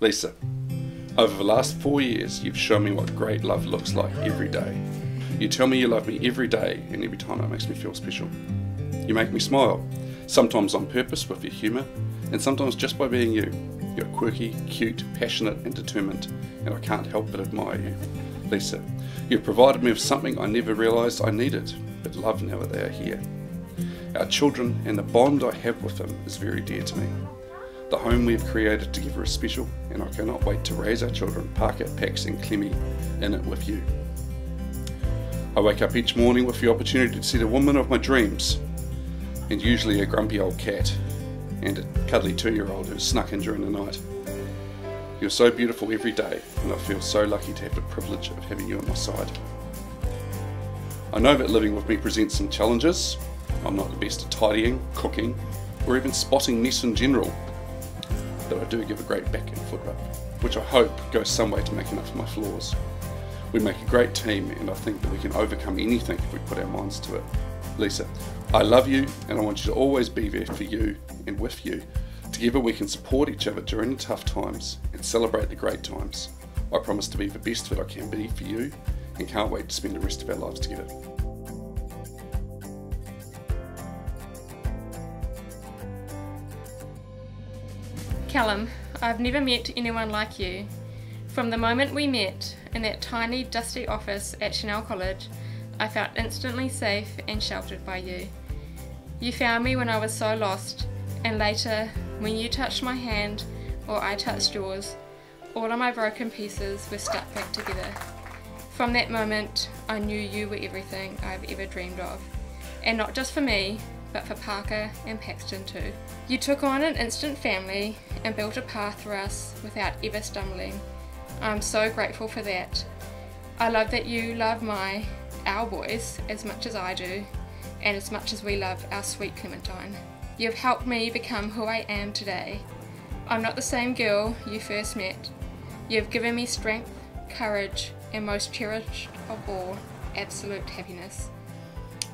Lisa, over the last four years, you've shown me what great love looks like every day. You tell me you love me every day, and every time it makes me feel special. You make me smile, sometimes on purpose with your humour, and sometimes just by being you. You're quirky, cute, passionate, and determined, and I can't help but admire you. Lisa, you've provided me with something I never realised I needed, but love now that they are here. Our children and the bond I have with them is very dear to me. The home we have created together is special, and I cannot wait to raise our children, Parker, Pax, and Clemmy, in it with you. I wake up each morning with the opportunity to see the woman of my dreams, and usually a grumpy old cat, and a cuddly two year old who snuck in during the night. You're so beautiful every day, and I feel so lucky to have the privilege of having you on my side. I know that living with me presents some challenges. I'm not the best at tidying, cooking, or even spotting mess in general, do give a great back and foot rub, which I hope goes some way to making up for my flaws. We make a great team, and I think that we can overcome anything if we put our minds to it. Lisa, I love you, and I want you to always be there for you and with you. Together, we can support each other during the tough times and celebrate the great times. I promise to be the best that I can be for you, and can't wait to spend the rest of our lives together. Callum, I've never met anyone like you. From the moment we met in that tiny dusty office at Chanel College, I felt instantly safe and sheltered by you. You found me when I was so lost, and later, when you touched my hand or I touched yours, all of my broken pieces were stuck back together. From that moment, I knew you were everything I've ever dreamed of. And not just for me, but for Parker and Paxton too. You took on an instant family and built a path for us without ever stumbling. I'm so grateful for that. I love that you love my, our boys as much as I do, and as much as we love our sweet Clementine. You've helped me become who I am today. I'm not the same girl you first met. You've given me strength, courage, and most cherished of all, absolute happiness.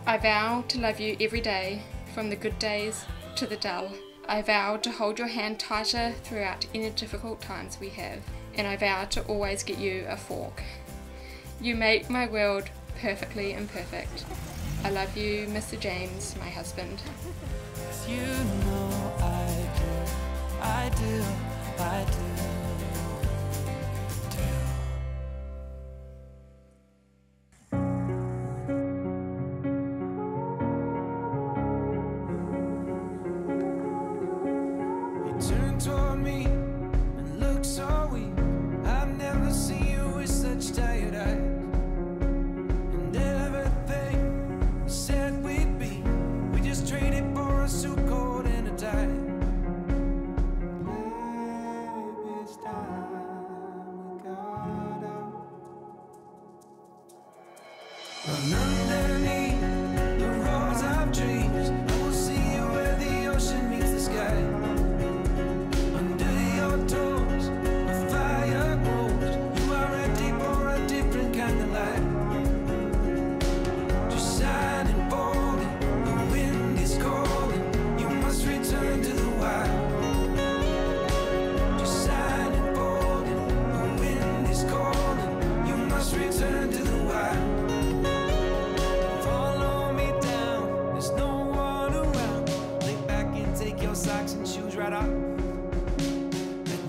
I vow to love you every day, from the good days to the dull. I vow to hold your hand tighter throughout any difficult times we have, and I vow to always get you a fork. You make my world perfectly imperfect. I love you, Mr. James, my husband. You know I do, I do, I do. Underneath socks and shoes right off.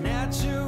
Natural.